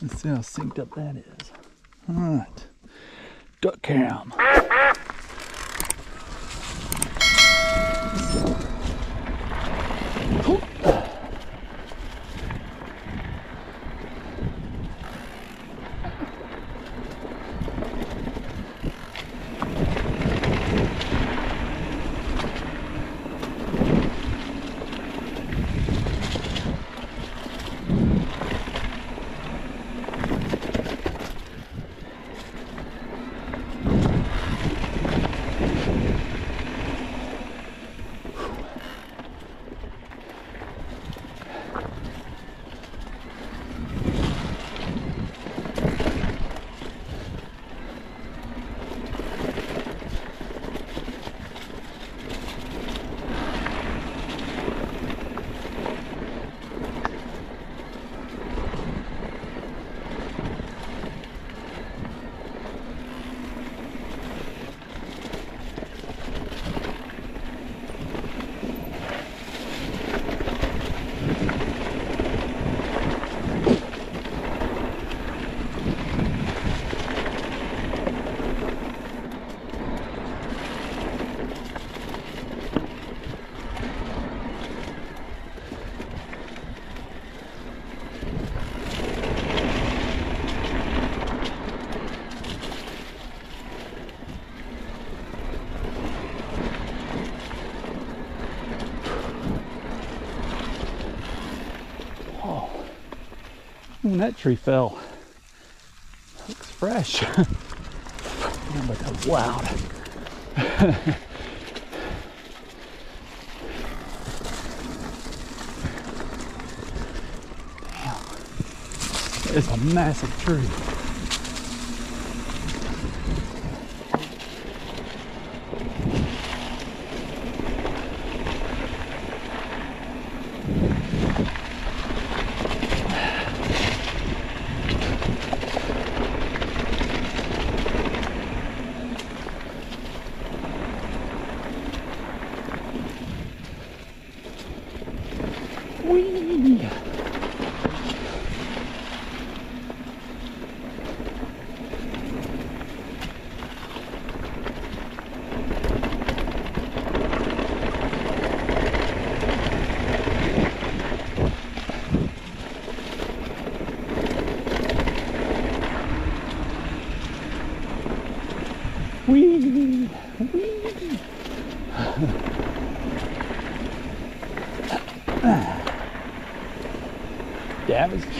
Let's see how synced up that is. All right. Duck cam. When that tree fell, looks fresh. Man, but loud. Damn. It's a massive tree.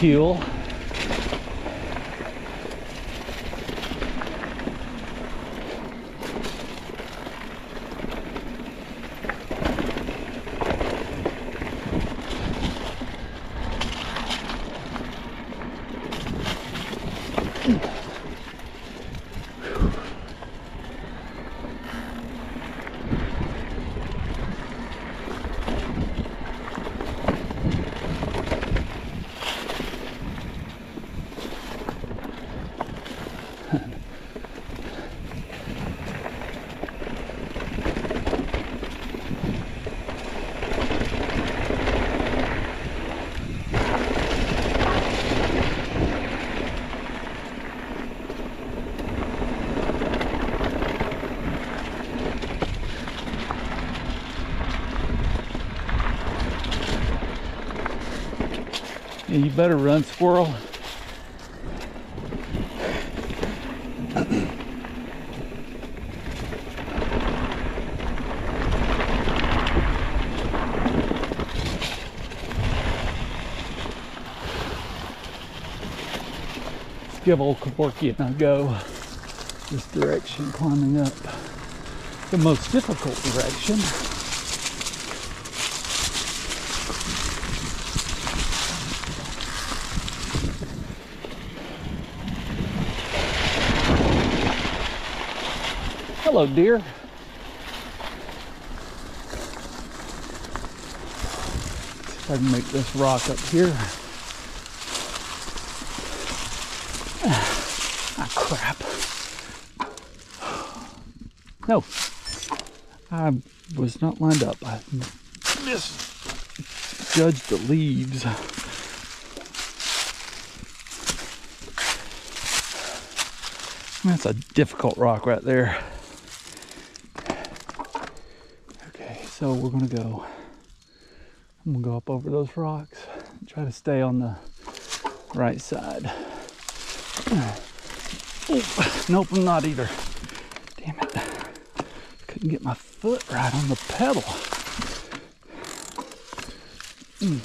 That Yeah, you better run, squirrel. Give old Kevorkian a go. This direction, climbing up. The most difficult direction. Hello, if I can make this rock up here. Ah, crap. No, I was not lined up. I misjudged the leaves. That's a difficult rock right there. Okay, so we're gonna go. I'm gonna go up over those rocks try to stay on the right side. Oh, nope, I'm not either. Damn it. Couldn't get my foot right on the pedal. Mm.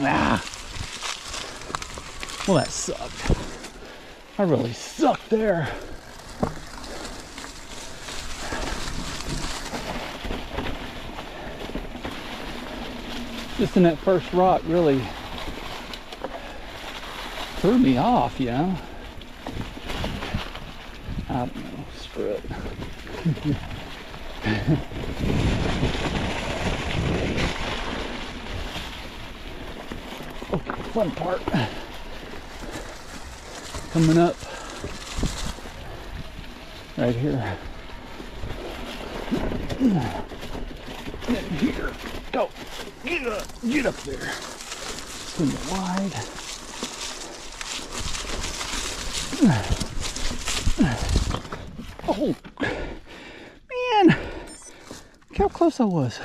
Ah. Well, that sucked. I really sucked there. Just in that first rock really threw me off, you know. I don't know, screw it. okay, fun part coming up right here. And here, go, get up, get up there. Swing it wide. Oh, man, look how close I was.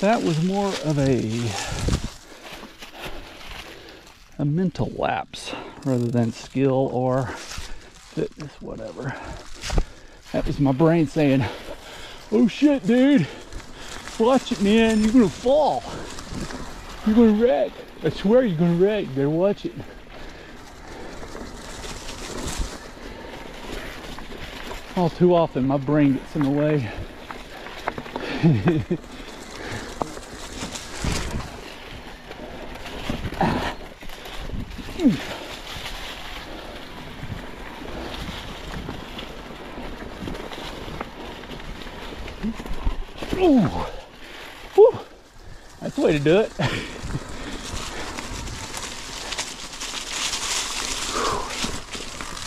That was more of a a mental lapse rather than skill or fitness, whatever. That was my brain saying, oh shit, dude, watch it, man, you're gonna fall. You're gonna wreck. I swear you're gonna wreck. You better watch it. All too often, my brain gets in the way. Ooh. Whew. That's the way to do it.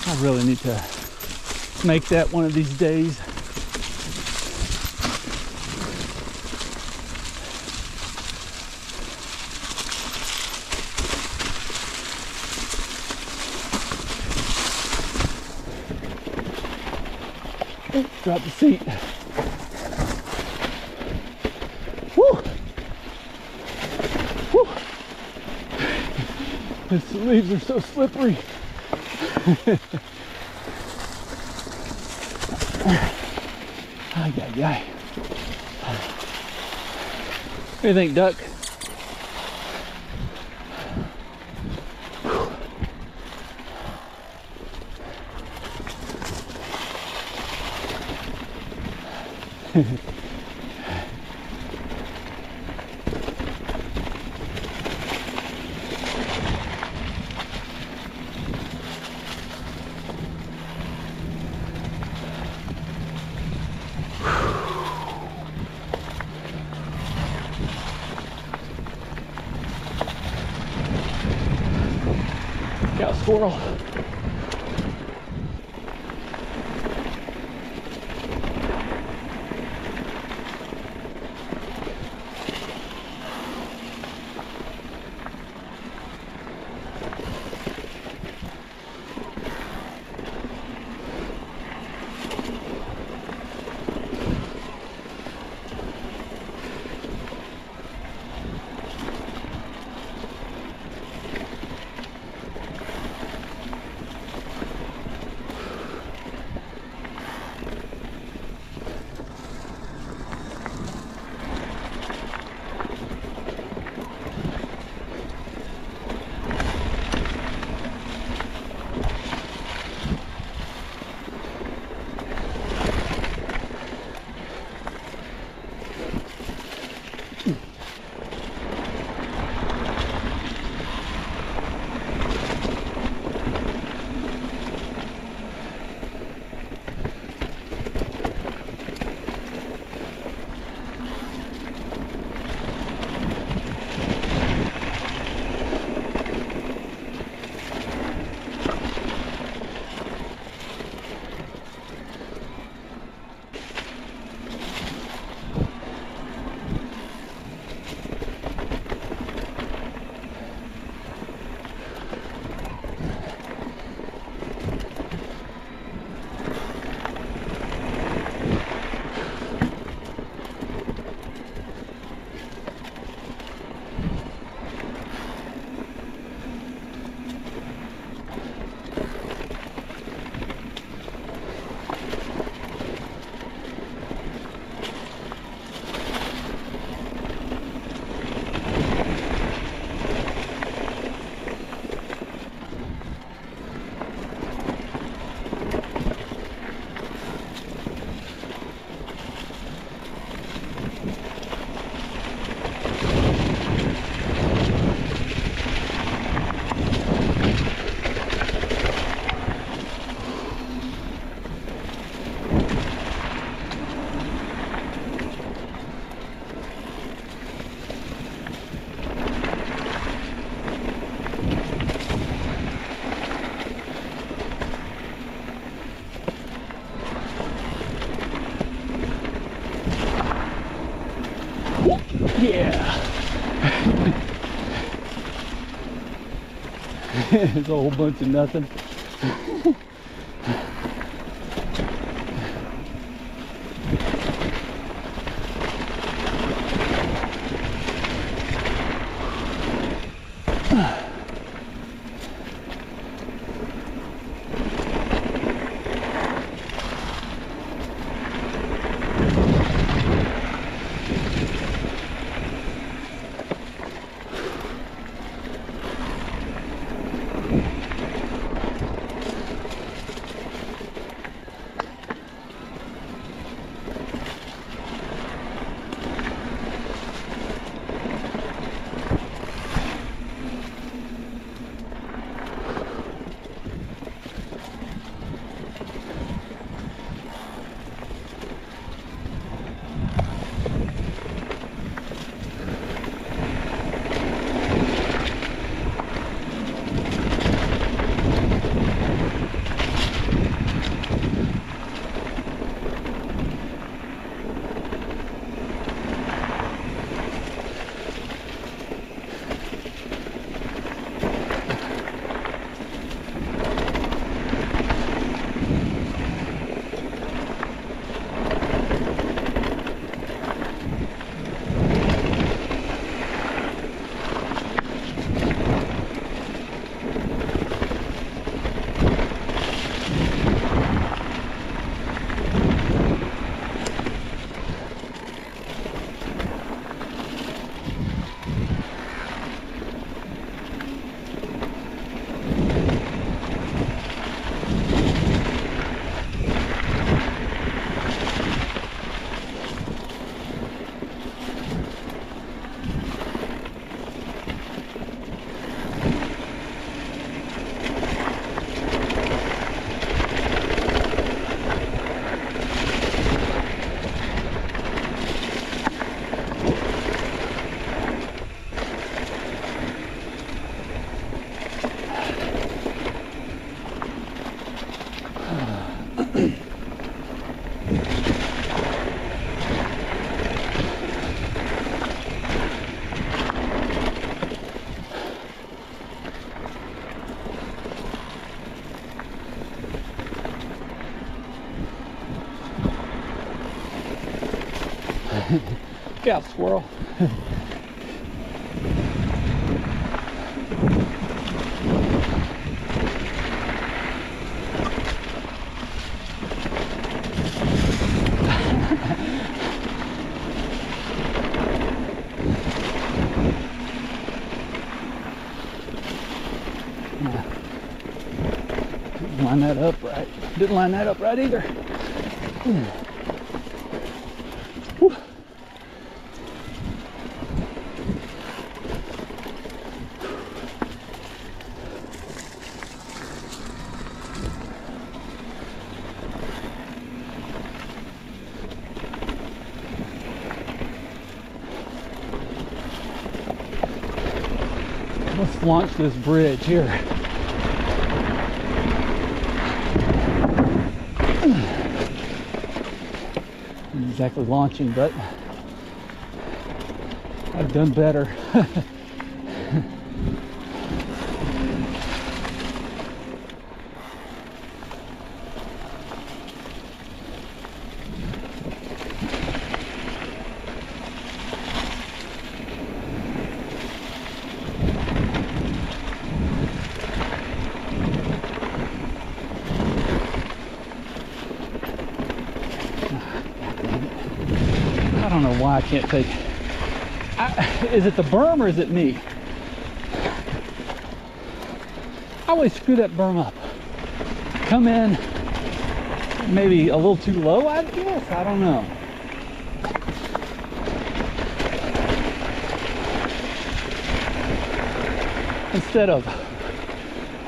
I really need to make that one of these days. Drop the seat. These leaves are so slippery. ay, ay. What do you think, Duck? a it's a whole bunch of nothing. Look out, squirrel. Line that up right. Didn't line that up right either. Launch this bridge here. Not exactly launching, but I've done better. Why I can't take. I, is it the berm or is it me? I always screw that berm up. Come in maybe a little too low, I guess. I don't know. Instead of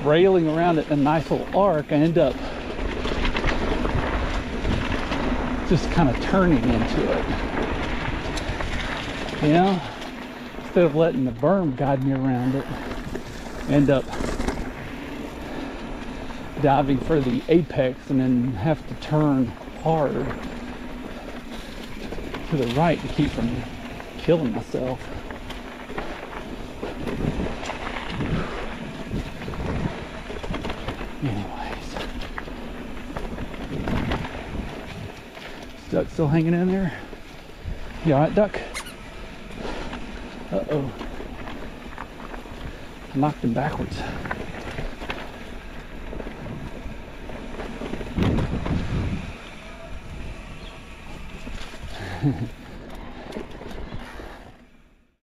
railing around it in a nice little arc, I end up just kind of turning into it. You know, instead of letting the berm guide me around it, end up diving for the apex and then have to turn hard to the right to keep from killing myself. Anyways. Duck still hanging in there? You alright, Duck? Uh-oh. I knocked him backwards.